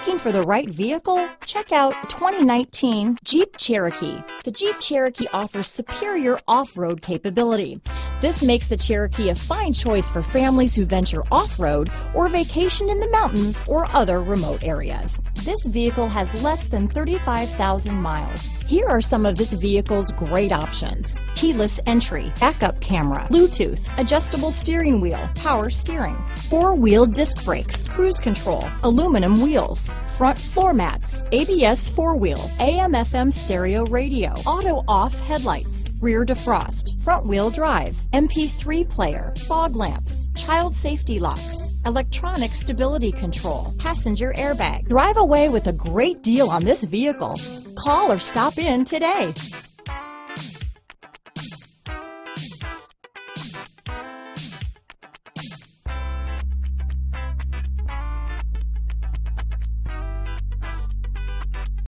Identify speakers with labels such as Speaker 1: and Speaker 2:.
Speaker 1: Looking for the right vehicle? Check out 2019 Jeep Cherokee. The Jeep Cherokee offers superior off-road capability. This makes the Cherokee a fine choice for families who venture off-road or vacation in the mountains or other remote areas. This vehicle has less than 35,000 miles. Here are some of this vehicle's great options. Keyless entry, backup camera, Bluetooth, adjustable steering wheel, power steering, four-wheel disc brakes, cruise control, aluminum wheels, front floor mats, ABS four-wheel, AM-FM stereo radio, auto-off headlights, rear defrost, front wheel drive, MP3 player, fog lamps, child safety locks, electronic stability control, passenger airbag. Drive away with a great deal on this vehicle. Call or stop in today.